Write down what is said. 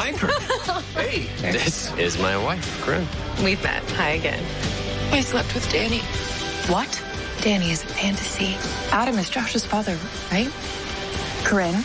hey. This is my wife, Corinne. We've met. Hi again. I slept with Danny. What? Danny is a fantasy. Adam is Josh's father, right? Corinne,